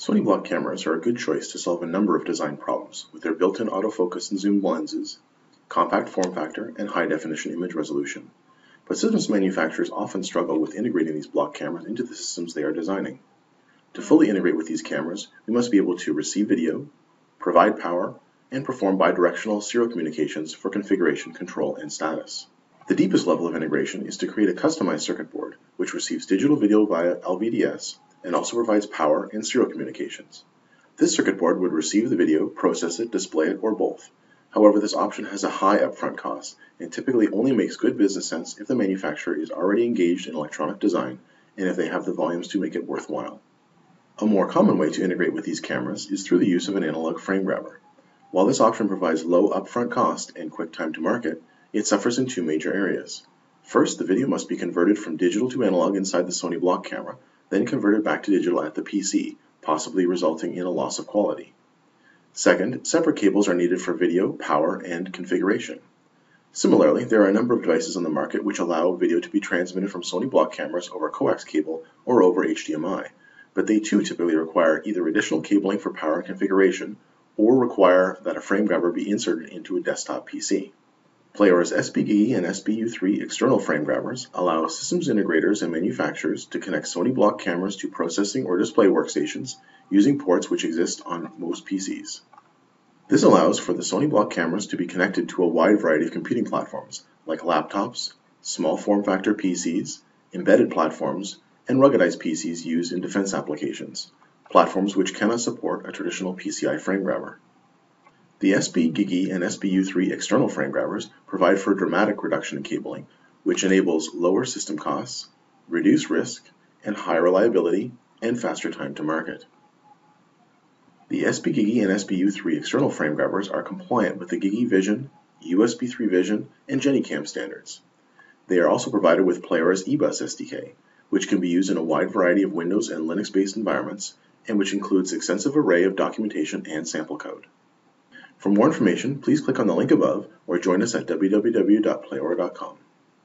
Sony block cameras are a good choice to solve a number of design problems with their built-in autofocus and zoom lenses, compact form factor, and high-definition image resolution. But systems manufacturers often struggle with integrating these block cameras into the systems they are designing. To fully integrate with these cameras, we must be able to receive video, provide power, and perform bidirectional serial communications for configuration control and status. The deepest level of integration is to create a customized circuit board which receives digital video via LVDS and also provides power and serial communications. This circuit board would receive the video, process it, display it, or both. However, this option has a high upfront cost and typically only makes good business sense if the manufacturer is already engaged in electronic design and if they have the volumes to make it worthwhile. A more common way to integrate with these cameras is through the use of an analog frame grabber. While this option provides low upfront cost and quick time to market, it suffers in two major areas. First, the video must be converted from digital to analog inside the Sony block camera then converted back to digital at the PC, possibly resulting in a loss of quality. Second, separate cables are needed for video, power, and configuration. Similarly, there are a number of devices on the market which allow video to be transmitted from Sony block cameras over coax cable or over HDMI, but they too typically require either additional cabling for power and configuration or require that a frame grabber be inserted into a desktop PC. Pleora's SPGE and SB U3 external frame grabbers allow systems integrators and manufacturers to connect Sony block cameras to processing or display workstations using ports which exist on most PCs. This allows for the Sony block cameras to be connected to a wide variety of computing platforms like laptops, small form factor PCs, embedded platforms, and ruggedized PCs used in defense applications, platforms which cannot support a traditional PCI frame grabber. The SB GigE and SB U3 external frame grabbers provide for a dramatic reduction in cabling, which enables lower system costs, reduced risk, and higher reliability and faster time to market. The SB GigE and SB U3 external frame grabbers are compliant with the GigE Vision, USB 3 Vision, and GenICam standards. They are also provided with Pleora's eBus SDK, which can be used in a wide variety of Windows and Linux-based environments, and which includes extensive array of documentation and sample code. For more information, please click on the link above or join us at www.pleora.com.